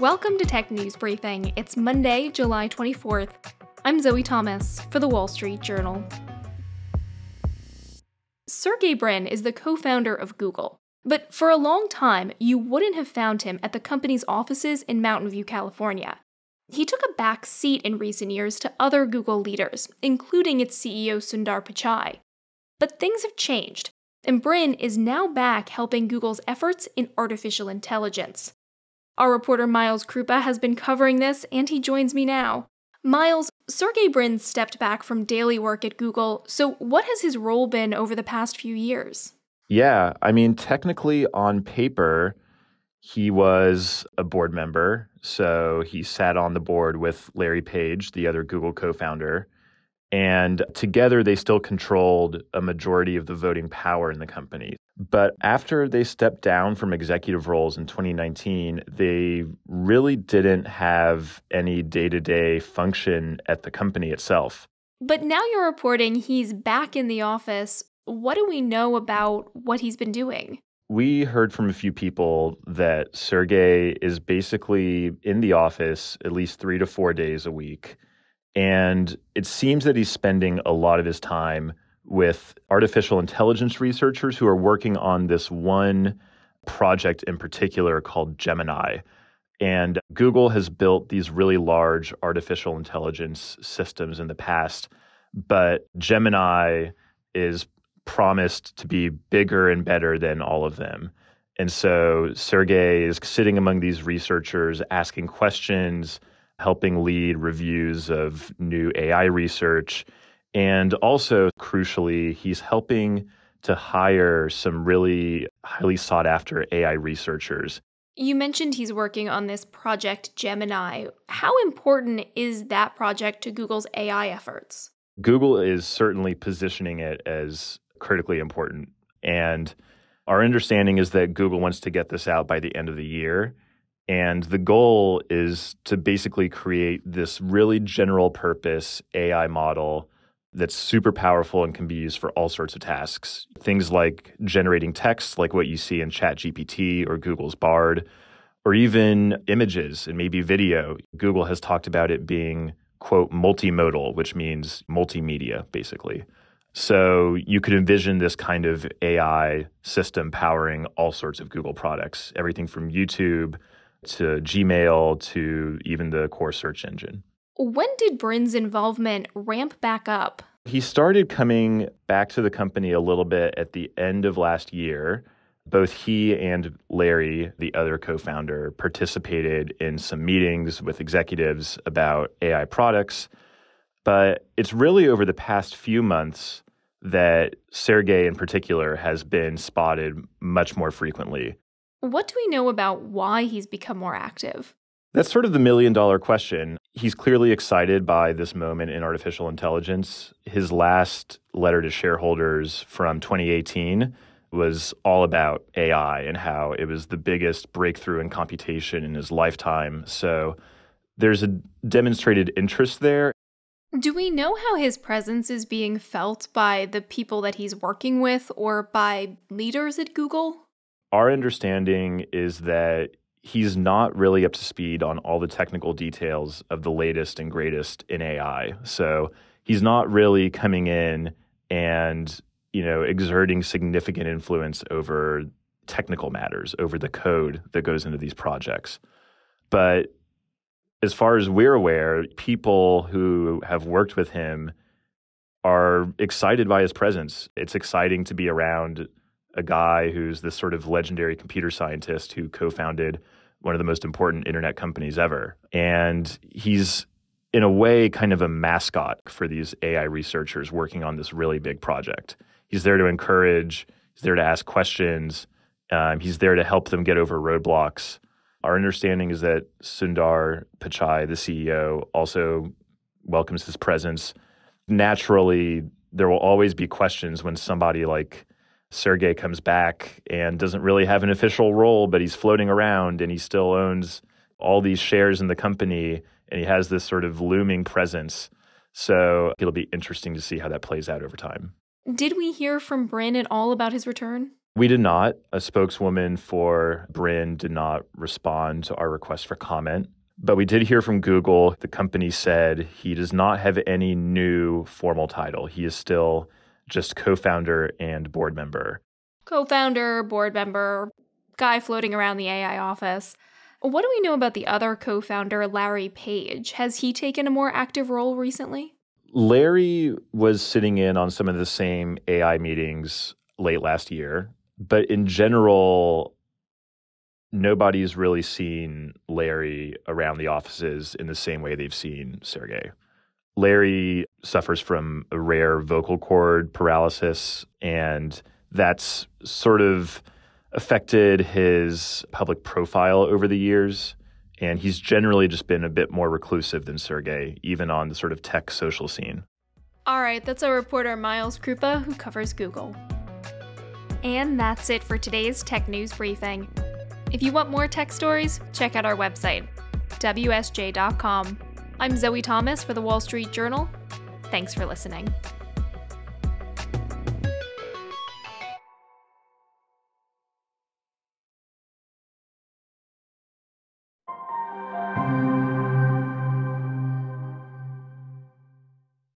Welcome to Tech News Briefing. It's Monday, July 24th. I'm Zoe Thomas for the Wall Street Journal. Sergey Brin is the co founder of Google. But for a long time, you wouldn't have found him at the company's offices in Mountain View, California. He took a back seat in recent years to other Google leaders, including its CEO Sundar Pichai. But things have changed, and Brin is now back helping Google's efforts in artificial intelligence. Our reporter Miles Kruppa has been covering this, and he joins me now. Miles, Sergey Brin stepped back from daily work at Google, so what has his role been over the past few years? Yeah, I mean, technically on paper, he was a board member. So he sat on the board with Larry Page, the other Google co founder. And together, they still controlled a majority of the voting power in the company. But after they stepped down from executive roles in 2019, they really didn't have any day to day function at the company itself. But now you're reporting he's back in the office. What do we know about what he's been doing? We heard from a few people that Sergey is basically in the office at least three to four days a week and it seems that he's spending a lot of his time with artificial intelligence researchers who are working on this one project in particular called Gemini. And Google has built these really large artificial intelligence systems in the past, but Gemini is promised to be bigger and better than all of them. And so Sergey is sitting among these researchers, asking questions, helping lead reviews of new AI research. And also, crucially, he's helping to hire some really highly sought after AI researchers. You mentioned he's working on this project Gemini. How important is that project to Google's AI efforts? Google is certainly positioning it as critically important. And our understanding is that Google wants to get this out by the end of the year. And the goal is to basically create this really general purpose AI model that's super powerful and can be used for all sorts of tasks. Things like generating text, like what you see in ChatGPT or Google's Bard, or even images and maybe video. Google has talked about it being, quote, multimodal, which means multimedia, basically. So you could envision this kind of AI system powering all sorts of Google products, everything from YouTube to Gmail to even the core search engine. When did Brin's involvement ramp back up? He started coming back to the company a little bit at the end of last year. Both he and Larry, the other co founder, participated in some meetings with executives about AI products. But it's really over the past few months that Sergey, in particular, has been spotted much more frequently. What do we know about why he's become more active? That's sort of the million dollar question. He's clearly excited by this moment in artificial intelligence. His last letter to shareholders from 2018 was all about AI and how it was the biggest breakthrough in computation in his lifetime. So there's a demonstrated interest there. Do we know how his presence is being felt by the people that he's working with or by leaders at Google? Our understanding is that he's not really up to speed on all the technical details of the latest and greatest in AI. So he's not really coming in and, you know, exerting significant influence over technical matters, over the code that goes into these projects. But as far as we're aware, people who have worked with him are excited by his presence. It's exciting to be around a guy who's this sort of legendary computer scientist who co founded one of the most important internet companies ever. And he's, in a way, kind of a mascot for these AI researchers working on this really big project. He's there to encourage, he's there to ask questions, um, he's there to help them get over roadblocks. Our understanding is that Sundar Pichai, the CEO, also welcomes his presence. Naturally, there will always be questions when somebody like Sergey comes back and doesn't really have an official role, but he's floating around and he still owns all these shares in the company and he has this sort of looming presence. So it'll be interesting to see how that plays out over time. Did we hear from Brin at all about his return? We did not. A spokeswoman for Brin did not respond to our request for comment. But we did hear from Google. The company said he does not have any new formal title. He is still just co founder and board member. Co founder, board member, guy floating around the AI office. What do we know about the other co founder, Larry Page? Has he taken a more active role recently? Larry was sitting in on some of the same AI meetings late last year, but in general, nobody's really seen Larry around the offices in the same way they've seen Sergey. Larry suffers from a rare vocal cord paralysis, and that's sort of affected his public profile over the years. And he's generally just been a bit more reclusive than Sergey, even on the sort of tech social scene. All right, that's our reporter Miles Kruppa, who covers Google. And that's it for today's tech news briefing. If you want more tech stories, check out our website, WSJ.com. I'm Zoe Thomas for the Wall Street Journal. Thanks for listening.